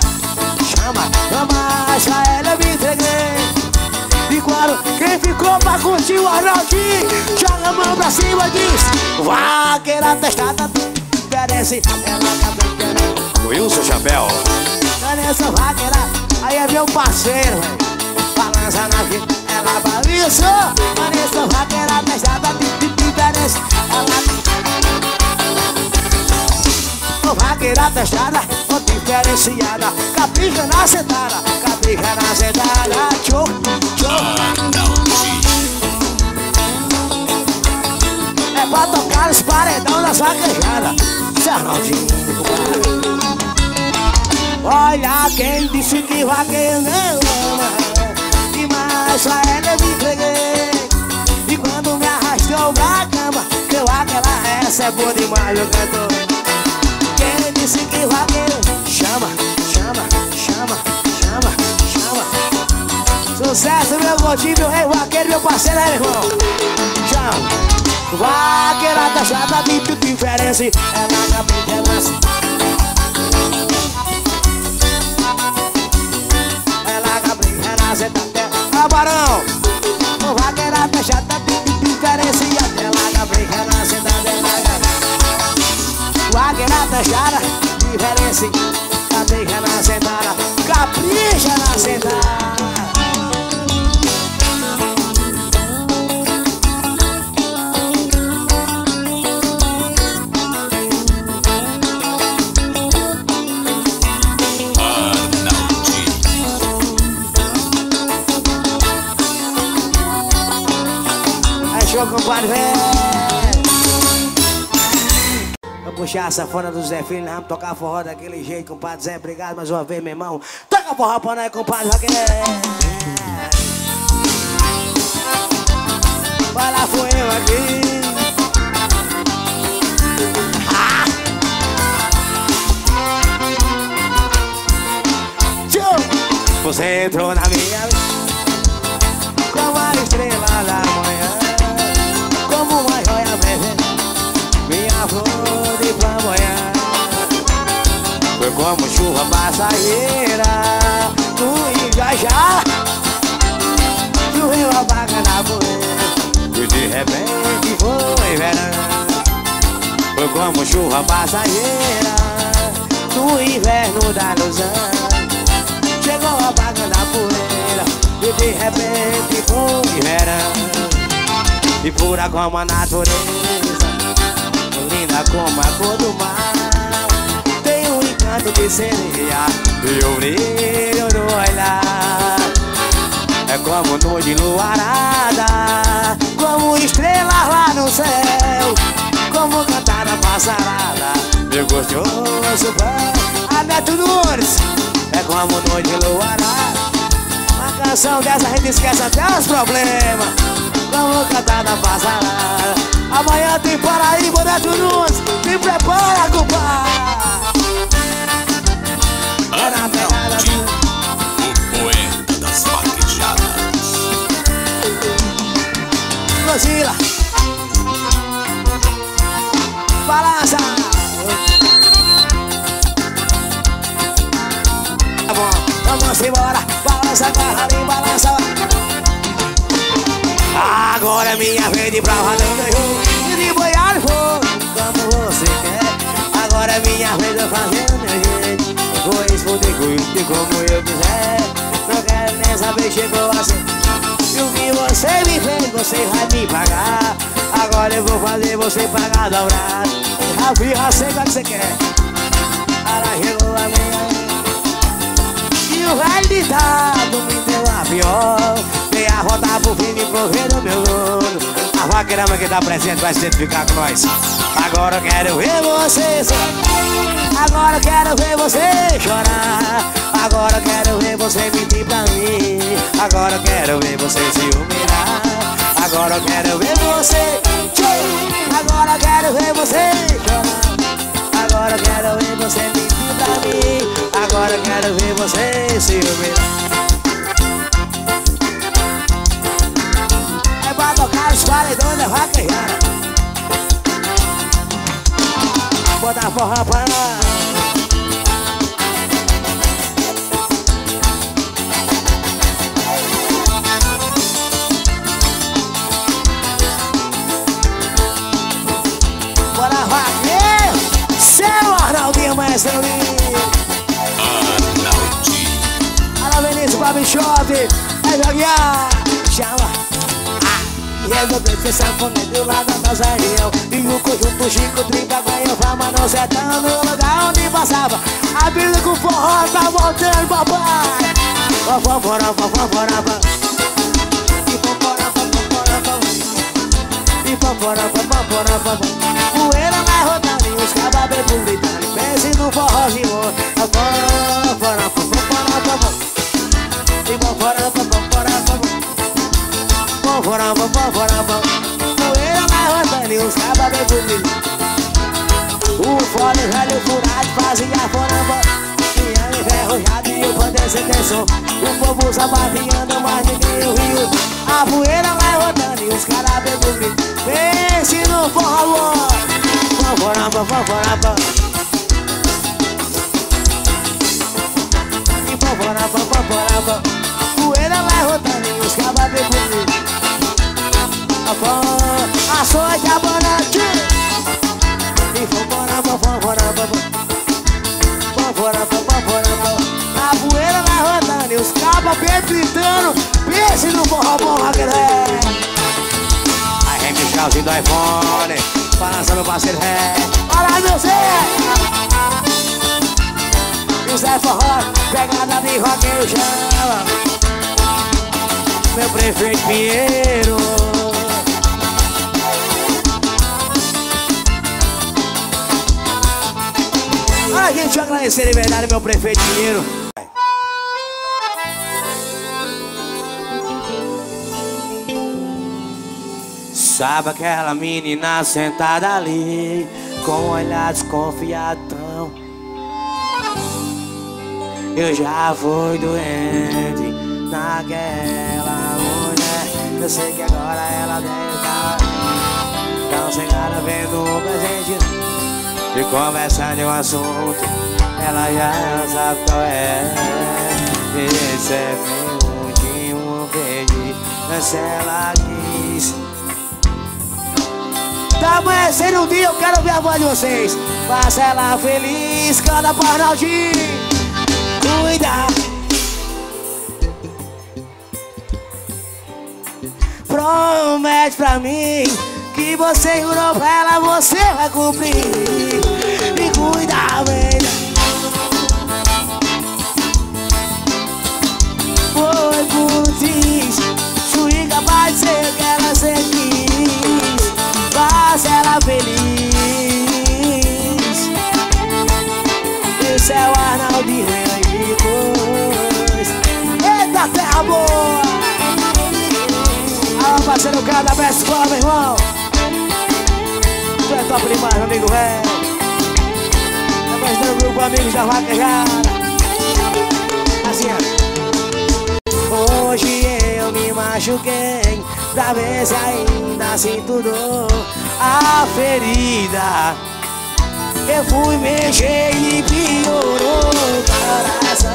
Chama, chama, já ela me entreguei. E quando quem ficou pra curtir o Arnaldinho Joga a mão pra cima e diz Vaqueira testada Merece ela também Wilson Chapéu. Vanessa vaqueira Aí é meu parceiro. Balança na vida Ela balançou Vanessa vaqueira testada Merece ela Vaqueira testada Ou diferenciada. Capricha na sentada Capricha na sentada. Tchô, tchô. É pra tocar os paredão das vaquejadas. Seu Arnaldinho Olha quem disse que vaqueiro não ama Que mais a ela eu me entreguei. E quando me arrastou pra cama Que eu aquela essa é boa demais, meu cantor Quem disse que vaqueiro Chama, chama, chama, chama, chama. Sucesso, meu gordinho, meu rei vaqueiro, meu parceiro, né, irmão? Chama Vaqueira taxada de tudo diferença Ela capricha capricha na sentada Ah, barão! Vaqueira taxada de tudo diferença Ela capricha na sentada Vaqueira taxada diferença Capricha na sentada Capricha na sentada Vou puxar a safona do Zé Filho, nós vamos tocar forró daquele jeito, compadre Zé. Obrigado mais uma vez, meu irmão. Toca forró pra nós, compadre Raquel. Vai lá, foi eu aqui. Ah! Você entrou na minha como chuva passageira, no Ijajá, choveu a vaca na poeira, e de repente foi verão. Foi como chuva passageira, no inverno da ilusão. Chegou a vaga da poeira E de repente foi verão E pura como a natureza Linda como a cor do mar Encanto de sereia E o brilho no olhar É como noite luarada Como estrelas lá no céu Como cantada passarada Meu gostoso pão Aneto Nunes É como noite luarada Uma canção dessa a gente esquece até os problemas. Como cantada passarada Amanhã tem Paraíba, Neto Nunes Me prepara, compadre Na pegada Arnaldinho. do... O poeta das vaquejadas. Godzilla Balança Tá bom, vamos embora Balança, carralinho, balança Agora é minha vez de prova do ganhou como eu quiser. Não quero nem saber, chegou assim e o que você me fez, você vai me pagar. Agora eu vou fazer você pagar dobrado A birra seca que você quer? Ela chegou a minha E o velho ditado me deu a Vem a rodar pro fim de correr meu gol A vaqueirama que tá presente vai se identificar com nós. Agora eu quero ver você chorar Agora eu quero ver você chorar. Agora eu quero ver você mentir pra mim. Agora eu quero ver você se humilhar. Agora eu quero ver você Agora eu quero ver você chorar. Agora eu quero ver você pra mim. Agora eu quero ver você se iluminar É pra tocar os paredões, é vaquejada Bota a porra pra nós Arnaldinho. Alô, Vinícius Babi Shop, é joguear, chama. Ah, E é meu preto sanfoneiro lá da nossa região E o conjunto Chico Trinca ganhou fama no sertão No lugar onde passava. A vida com forró tá voltando, papai. Vó, vó, vó, vó, vó, E vó, vó, vó. Poeira vai rodando e os cabas bebem gritando Pense no forrozinho Vó, vó, vó, vó, vó, vó, vó, vó. E vó, vó. Pólvora, pó- pólvora, pó. Poeira vai rodando e os cabas bem bonito O fole velho furado fazia foramba Piano enferrujado e o poder sem tensão O povo sapateando, mas ninguém ouviu A poeira vai rodando e os caras bem bonito Pense no forró Pólvora, pó- pólvora, pó. E pólvora, pó- pólvora, pó. Poeira vai rodando e os cabas bem bonito a sorte é bonante E vambora, vambora, vambora Vambora, vambora A poeira vai rodando e os cabos bem gritando Pense no forró bom, Raquelé Aí vem Michelzinho do iPhone. Balança meu parceiro ré Olha meu Zé. E o Zé Forró Pegada de rock eu chama Meu prefeito Pinheiro Olha, gente, agradecer de verdade meu prefeito Pinheiro. Sabe aquela menina sentada ali Com um olhar desconfiadão. Eu já fui doente naquela mulher. Eu sei que agora ela deve estar Tão sem cara vendo o presente e conversando de um assunto Ela já sabe qual é Esse é meu último beijo Mas ela quis Tá amanhecendo um dia, eu quero ver a voz de vocês. Faça ela feliz, canta pro Arnaldinho Cuida. Promete pra mim que você jurou pra ela, você vai cumprir. E cuida bem. Foi ti, fui capaz de ser o que ela sempre quis. Faça ela feliz. Esse é o Arnaldinho Henricos. Eita terra boa! Alô, parceiro, cara da Best meu irmão. Top demais, meu amigo velho. Tá prestando o grupo Amigos da Vaquejada. Assim, ó. Hoje eu me machuquei Pra ver se ainda sinto dor A ferida Eu fui mexer e piorou o coração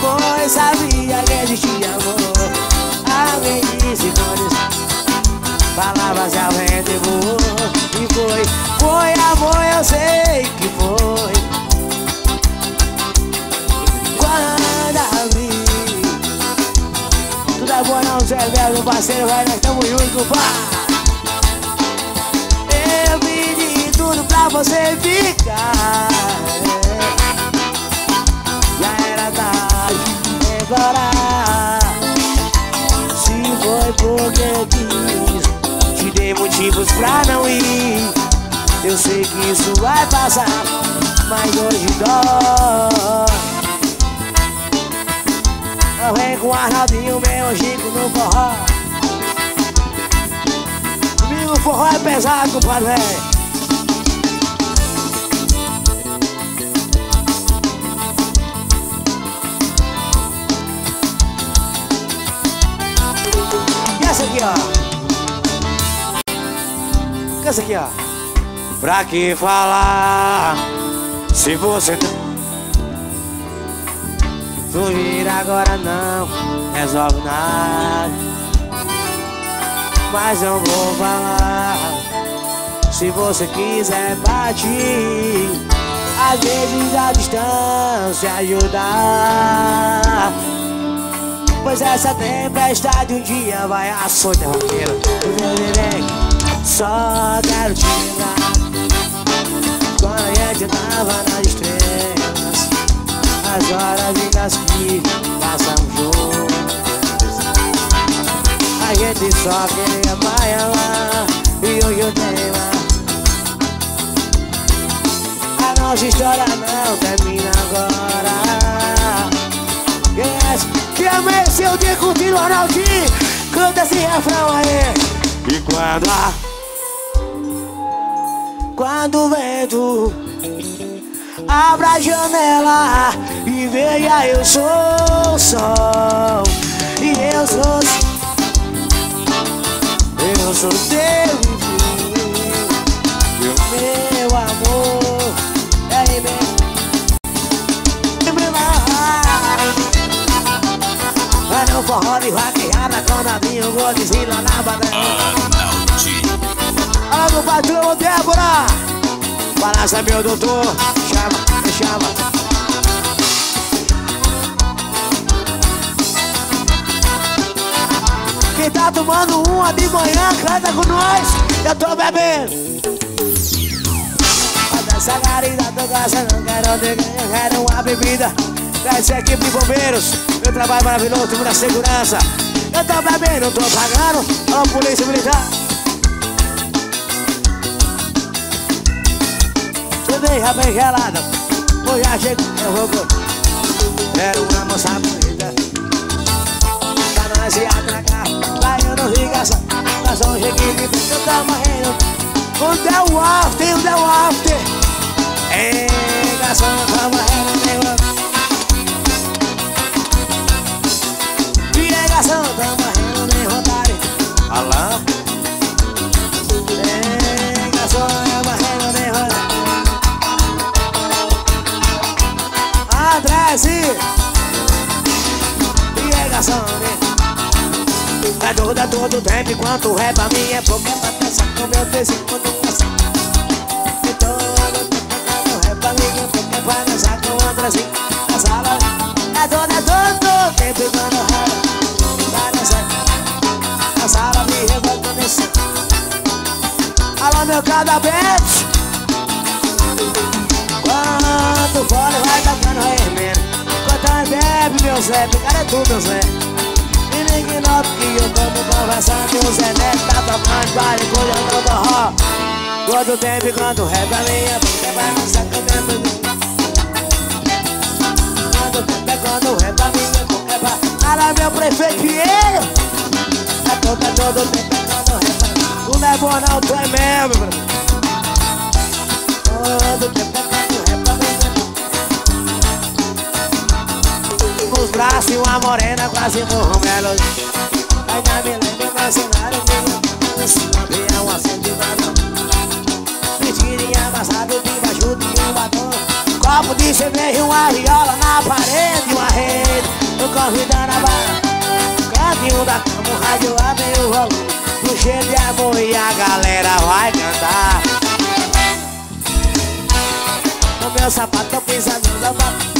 Pois sabia que existia amor Alguém disse quando Palavras ao vento e voou E foi, foi amor, eu sei que foi. Quando vi Tudo é bom não, Zé Velho, meu parceiro, vai, nós tamo juntos, pá Eu pedi tudo pra você ficar. Já era tarde, agora? Se foi porque quis Te dei motivos pra não ir. Eu sei que isso vai passar Mas hoje dói Eu venho com o Arnaldinho, meu Chico no forró. Comigo o forró é pesado, compadre. E essa aqui, ó? Essa aqui, ó? Pra que falar se você Fugir agora não resolve nada. Mas eu vou falar. Se você quiser partir Às vezes a distância ajudar Pois essa tempestade um dia vai açoitar roqueiro Só quero te lembrar. Quando a gente tava nas estrelas As horas lindas que passamos juntos A gente só queria bailar E hoje eu tenho A nossa história não termina agora. Yes. Que amanheceu o dia curtindo o Ronaldinho? Canta esse refrão aí. E quando a Quando o vento Abra a janela E veja eu sou o sol E eu sou Eu sou teu E o meu amor É imenso Vai no forró de vaqueada Com novinho, Godzilla na bandeira Arnaldinho. Alô, meu patrão, Débora. Balança, meu doutor. Chama, chama. Quem tá tomando uma de manhã, canta com nós. Eu tô bebendo. Essa garida tô gastando, quero ter eu quero uma bebida. Dessa equipe de bombeiros. Meu trabalho maravilhoso, time da segurança. Eu tô bebendo, tô pagando. Alô, polícia militar Cerveja bem gelada. Hoje já chego, eu vou Quero uma moça bonita. Pra nós se atracar. Lá eu não só cheguei de frente, eu tô morrendo. O after, onde é o after Ei, garçom, tá morrendo, meu E aí, garçom, tá morrendo, nem vontade. Alô? E aí, garçom, né? É todo, é tempo enquanto é pra mim é pouco. É pra pensar com meu desenho quando passa E enquanto é pra mim é pouco. É pra dançar com o Andrezinho na sala É é todo tempo enquanto é pra dançar Na sala me revolta nesse Alô meu cadabete Zé, cara é tu meu Zé. E ninguém nota que eu tomo conversando O Zé Neto tá tocando vale coisa no forró. Todo tempo enquanto rega a minha boca vai me sacando Todo tempo é quando rega a minha boca vai. Ala meu prefeito Pinheiro É todo, é todo tempo é quando rega Tu não é bom não, tu é mesmo bro. Todo tempo é boca Os braços e uma morena quase morram melos Ainda me lembro do cenário que eu Sabia um acento de batom Vestirinha amassado debaixo de um batom. Copo de cerveja uma viola na parede Uma rede, eu convidando a barra. Cantinho da cama, o rádio abre o volume. No cheiro de amor e a galera vai cantar. No meu sapato eu pisando no sapato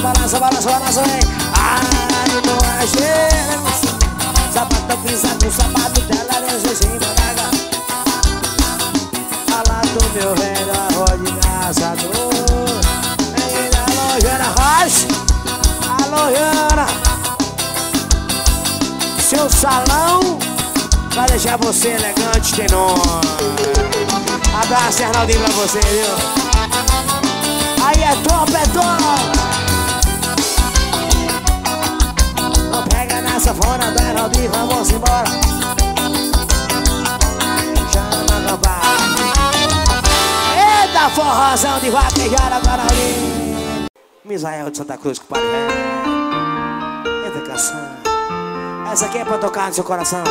balanças, balança, balança, balança, vem. Ai, não achei Sapato pisado no sapato dela Desce em cima da gata Fala do meu velho arroz de caçador Vem da Rocha. Alô, Jana. Seu salão Vai deixar você elegante, tem nome Abraço, Arnaldinho, pra você, viu? Aí é top, é top Essa sanfona do Heraldo e vamos embora. Já não acabar Eita forrozão de vaquejada agora ali. Misael de Santa Cruz com o Padre Eita canção Essa aqui é pra tocar no seu coração.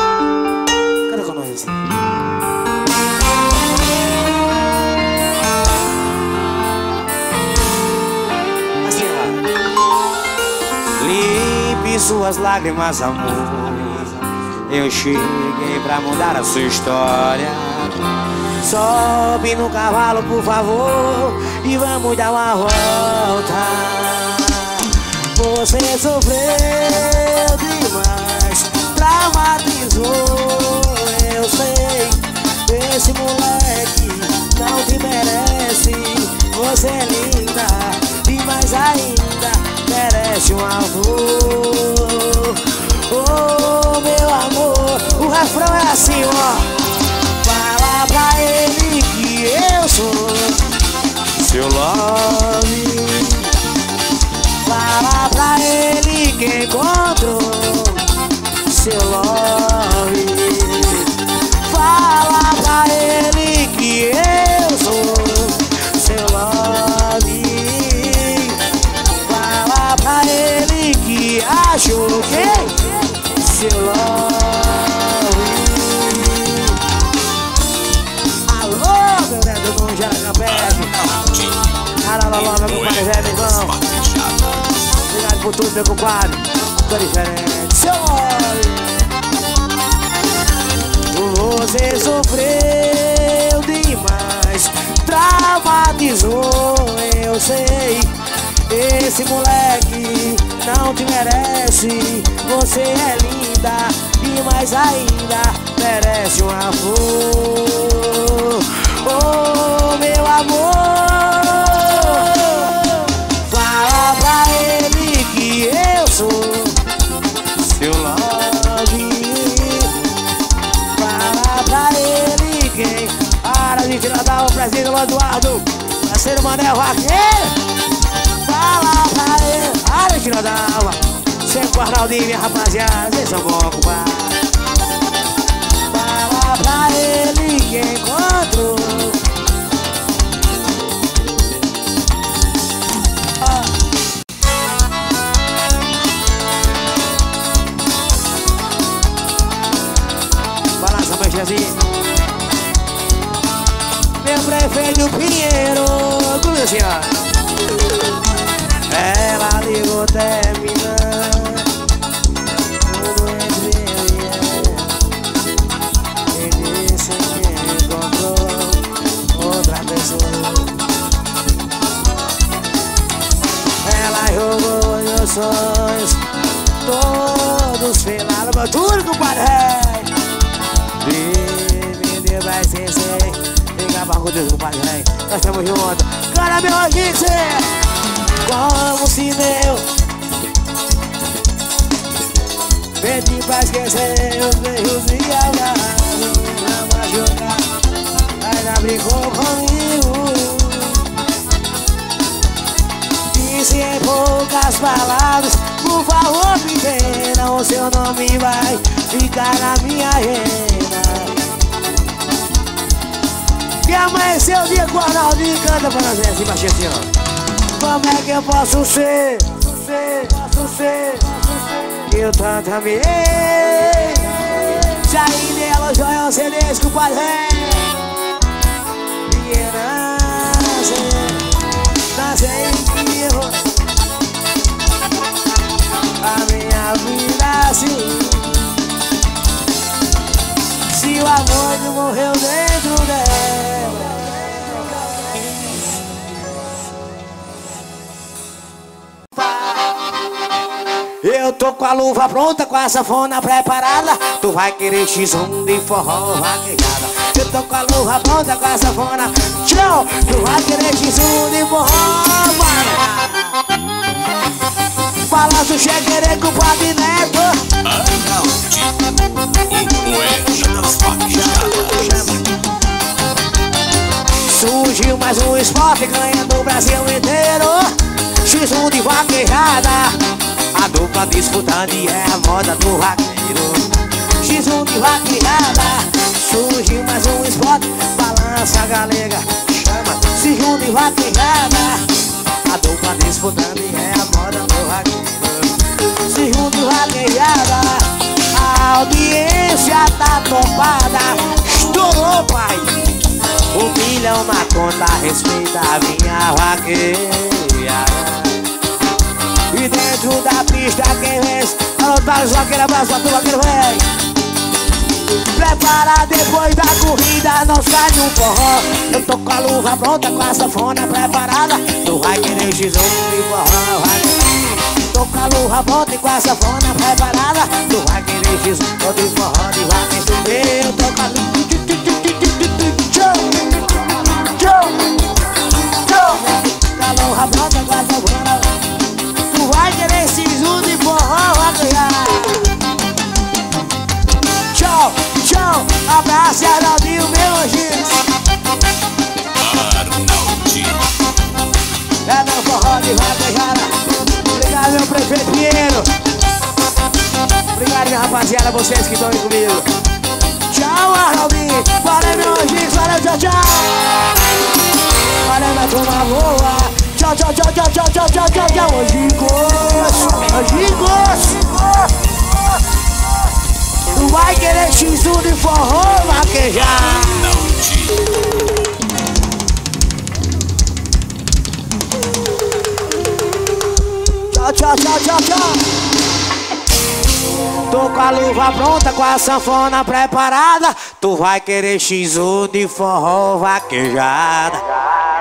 Suas lágrimas, amor Eu cheguei pra mudar a sua história Sobe no cavalo, por favor, e vamos dar uma volta. Você sofreu demais, traumatizou, eu sei. Esse moleque não te merece. Você é linda e mais ainda merece um amor. Oh, meu amor, o refrão é assim, ó. Fala pra ele que eu sou seu love. Fala pra ele que encontrou seu love. Meu compadre. Tô diferente. Você sofreu demais, traumatizou, eu sei. Esse moleque não te merece. Você é linda e mais ainda merece um amor. Oh, meu amor. Do Eduardo. Parceiro Mané Vaqueiro. Fala pra ele, para de tirar da alma. Sempre o Arnaldinho, minha rapaziada, vocês são bons, compadre. Luva pronta, com a sanfona preparada. Tu vai querer x1 de forró vaquejada Eu tô com a luva pronta, com a sanfona Tchau! Tu vai querer x1 de forró vaquejada Balança o cheguerê com o Padre Neto. Surgiu mais um esporte ganhando o Brasil inteiro. X1 de vaquejada A dupla disputando e é a moda do vaqueiro X1 de vaquejada Surgiu mais um esporte Balança galega Chama Se junta e vaquejada A dupla disputando e é a moda do vaqueiro Se junta e vaquejada A audiência tá topada. Estourou, pai. Um milhão na conta, respeita a minha vaqueira E dentro da pista quem vence tá vaqueiros, abraço pra tu, vaqueiro, vem Prepara depois da corrida, não sai no forró Eu tô com a luva pronta, com a sanfona preparada Tu vai querer x1 de forró, vai Tô com a luva pronta e com a sanfona preparada Tu vai querer x1 de forró, de vai Eu tô com a luva pronta, com a sanfona Tu vai querer x1 de forró, vai ganhar tchau, tchau. Abraço, Arnaldinho, meu anjinho. Arnaldinho. É meu forró de vaquejada. Obrigado, meu prefeito Pinheiro. Obrigado, minha rapaziada, vocês que estão aí comigo. Tchau, Arnaldinho. Valeu, meu anjinho. Valeu, tchau, tchau. Valeu, minha turma boa. Tchau, tchau, tchau, tchau, tchau, tchau, tchau, tchau, tchau. Anjingos. Anjingos. Tu vai querer x1 de forró, Arnaldinho. Tchau, tchau, tchau, tchau, tchau Tô com a luva pronta, com a sanfona preparada Tu vai querer x1 de forró, vaquejada